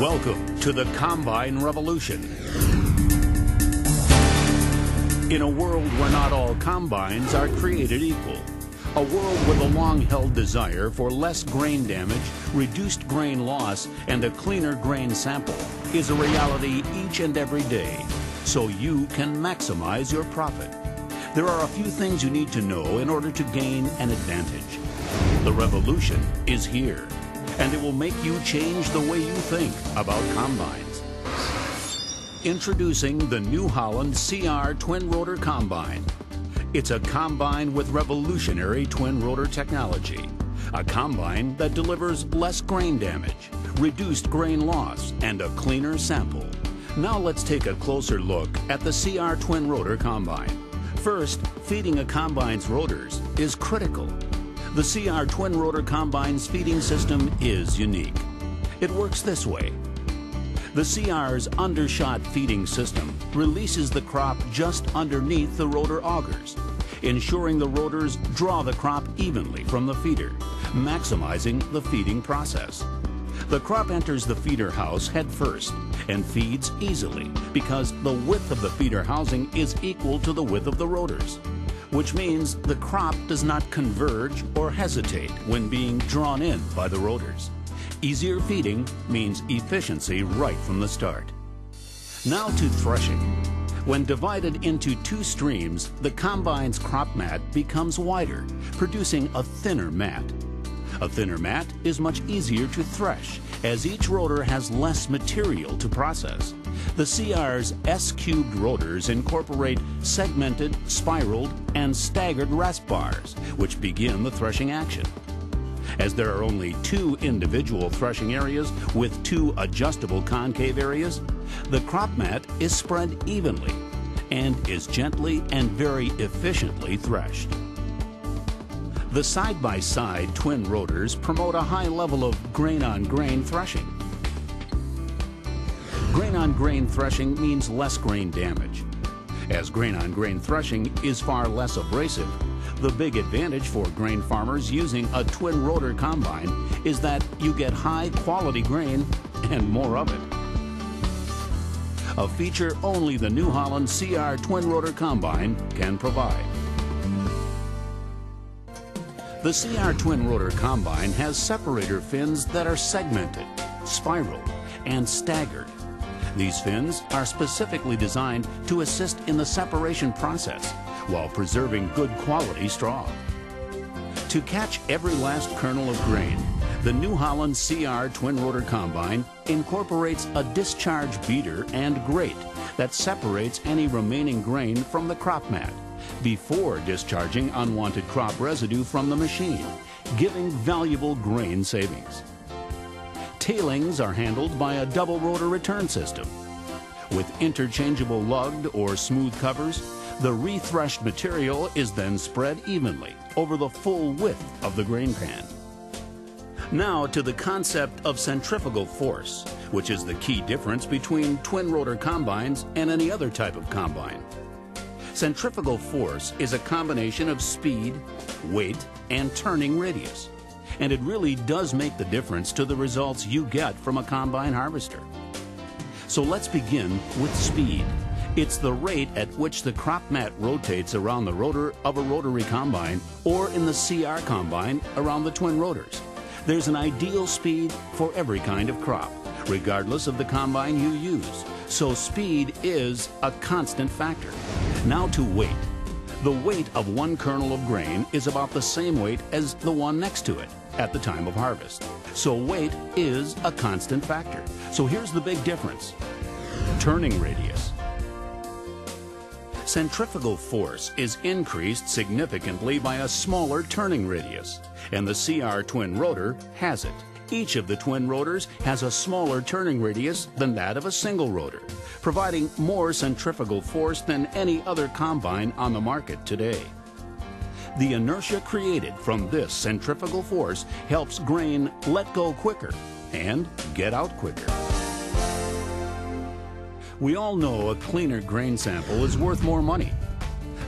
Welcome to the Combine Revolution. In a world where not all combines are created equal, a world with a long-held desire for less grain damage, reduced grain loss, and a cleaner grain sample is a reality each and every day, so you can maximize your profit. There are a few things you need to know in order to gain an advantage. The revolution is here, and it will make you change the way you think about combines. Introducing the New Holland CR Twin Rotor Combine. It's a combine with revolutionary twin rotor technology. A combine that delivers less grain damage, reduced grain loss, and a cleaner sample. Now let's take a closer look at the CR Twin Rotor Combine. First, feeding a combine's rotors is critical. The CR Twin Rotor Combine's feeding system is unique. It works this way. The CR's undershot feeding system releases the crop just underneath the rotor augers, ensuring the rotors draw the crop evenly from the feeder, maximizing the feeding process. The crop enters the feeder house head first and feeds easily because the width of the feeder housing is equal to the width of the rotors, which means the crop does not converge or hesitate when being drawn in by the rotors. Easier feeding means efficiency right from the start. Now to threshing. When divided into two streams, the combine's crop mat becomes wider, producing a thinner mat. A thinner mat is much easier to thresh, as each rotor has less material to process. The CR's S-cubed rotors incorporate segmented, spiraled, and staggered rasp bars, which begin the threshing action. As there are only two individual threshing areas with two adjustable concave areas, the crop mat is spread evenly and is gently and very efficiently threshed. The side-by-side -side twin rotors promote a high level of grain-on-grain -grain threshing. Grain-on-grain -grain threshing means less grain damage. As grain-on-grain -grain threshing is far less abrasive, the big advantage for grain farmers using a twin rotor combine is that you get high quality grain and more of it. A feature only the New Holland CR twin rotor combine can provide. The CR twin rotor combine has separator fins that are segmented, spiral, and staggered. These fins are specifically designed to assist in the separation process while preserving good quality straw. To catch every last kernel of grain, the New Holland CR twin rotor combine incorporates a discharge beater and grate that separates any remaining grain from the crop mat before discharging unwanted crop residue from the machine, giving valuable grain savings. Tailings are handled by a double rotor return system. With interchangeable lugged or smooth covers, the rethreshed material is then spread evenly over the full width of the grain pan. Now to the concept of centrifugal force, which is the key difference between twin rotor combines and any other type of combine. Centrifugal force is a combination of speed, weight, and turning radius. And it really does make the difference to the results you get from a combine harvester. So let's begin with speed. It's the rate at which the crop mat rotates around the rotor of a rotary combine or in the CR combine around the twin rotors. There's an ideal speed for every kind of crop, regardless of the combine you use. So speed is a constant factor. Now to weight. The weight of one kernel of grain is about the same weight as the one next to it at the time of harvest. So weight is a constant factor. So here's the big difference. Turning radius. Centrifugal force is increased significantly by a smaller turning radius, and the CR twin rotor has it. Each of the twin rotors has a smaller turning radius than that of a single rotor, providing more centrifugal force than any other combine on the market today. The inertia created from this centrifugal force helps grain let go quicker and get out quicker. We all know a cleaner grain sample is worth more money.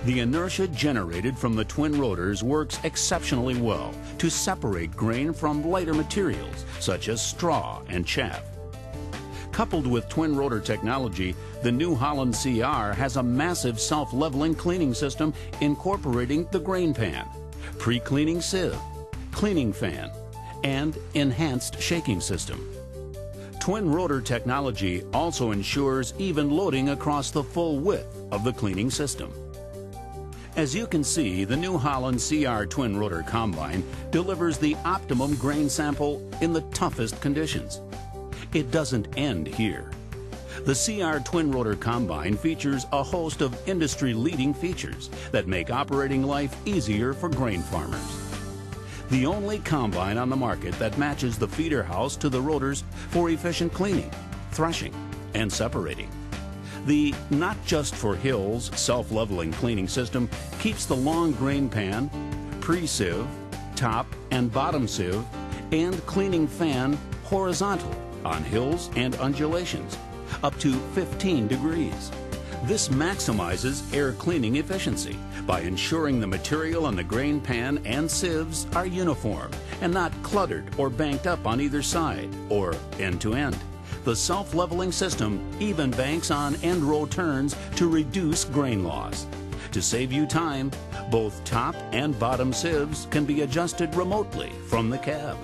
The inertia generated from the twin rotors works exceptionally well to separate grain from lighter materials such as straw and chaff. Coupled with twin rotor technology, the New Holland CR has a massive self-leveling cleaning system incorporating the grain pan, pre-cleaning sieve, cleaning fan, and enhanced shaking system. Twin rotor technology also ensures even loading across the full width of the cleaning system. As you can see, the New Holland CR twin rotor combine delivers the optimum grain sample in the toughest conditions. It doesn't end here. The CR twin rotor combine features a host of industry leading features that make operating life easier for grain farmers. The only combine on the market that matches the feeder house to the rotors for efficient cleaning, threshing, and separating. The Not Just for Hills self-leveling cleaning system keeps the long grain pan, pre-sieve, top and bottom sieve, and cleaning fan horizontal on hills and undulations, up to 15 degrees. This maximizes air cleaning efficiency by ensuring the material on the grain pan and sieves are uniform and not cluttered or banked up on either side or end to end. The self-leveling system even banks on end row turns to reduce grain loss. To save you time, both top and bottom sieves can be adjusted remotely from the cab.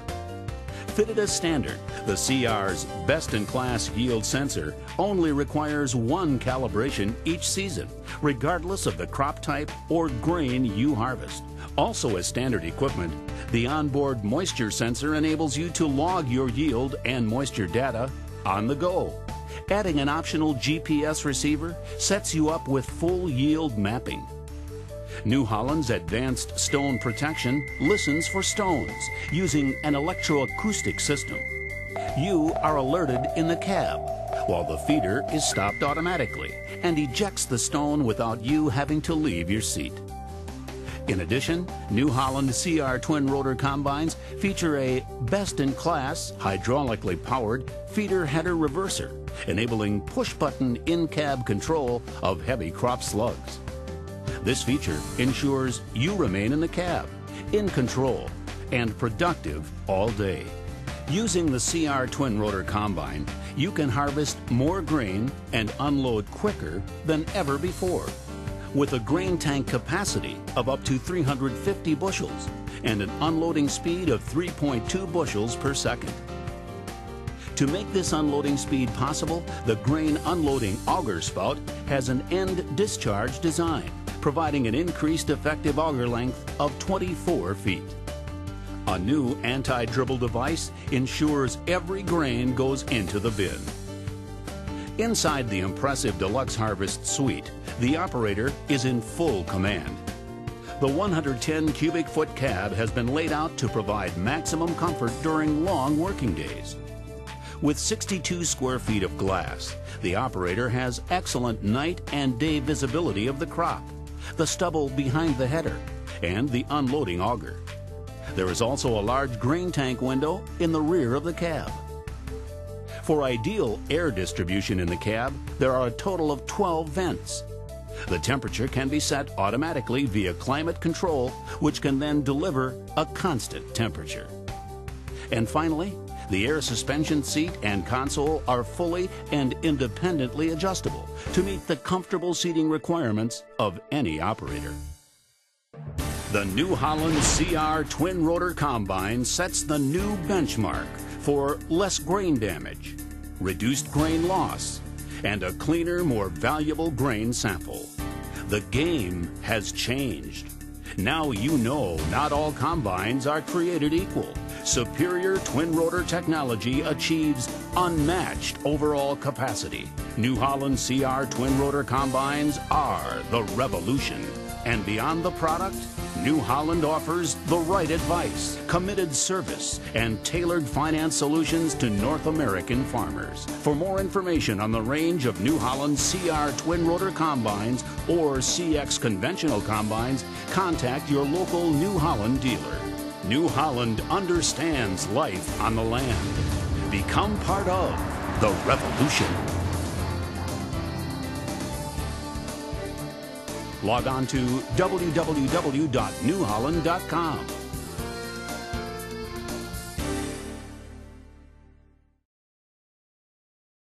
Fitted as standard, the CR's best-in-class yield sensor only requires one calibration each season, regardless of the crop type or grain you harvest. Also as standard equipment, the onboard moisture sensor enables you to log your yield and moisture data on the go. Adding an optional GPS receiver sets you up with full yield mapping. New Holland's advanced stone protection listens for stones using an electroacoustic system. You are alerted in the cab, while the feeder is stopped automatically and ejects the stone without you having to leave your seat. In addition, New Holland CR twin rotor combines feature a best-in-class, hydraulically powered feeder header reverser, enabling push-button in-cab control of heavy crop slugs. This feature ensures you remain in the cab, in control, and productive all day. Using the CR twin rotor combine, you can harvest more grain and unload quicker than ever before. With a grain tank capacity of up to 350 bushels and an unloading speed of 3.2 bushels per second. To make this unloading speed possible, the grain unloading auger spout has an end discharge design providing an increased effective auger length of 24 feet. A new anti-dribble device ensures every grain goes into the bin. Inside the impressive Deluxe Harvest suite, the operator is in full command. The 110 cubic foot cab has been laid out to provide maximum comfort during long working days. With 62 square feet of glass, the operator has excellent night and day visibility of the crop the stubble behind the header, and the unloading auger. There is also a large grain tank window in the rear of the cab. For ideal air distribution in the cab, there are a total of 12 vents. The temperature can be set automatically via climate control, which can then deliver a constant temperature. And finally, the air suspension seat and console are fully and independently adjustable to meet the comfortable seating requirements of any operator. The New Holland CR twin rotor combine sets the new benchmark for less grain damage, reduced grain loss, and a cleaner, more valuable grain sample. The game has changed. Now you know not all combines are created equal superior twin rotor technology achieves unmatched overall capacity. New Holland CR twin rotor combines are the revolution. And beyond the product, New Holland offers the right advice, committed service, and tailored finance solutions to North American farmers. For more information on the range of New Holland CR twin rotor combines or CX conventional combines, contact your local New Holland dealer. New Holland understands life on the land. Become part of the revolution. Log on to www.newholland.com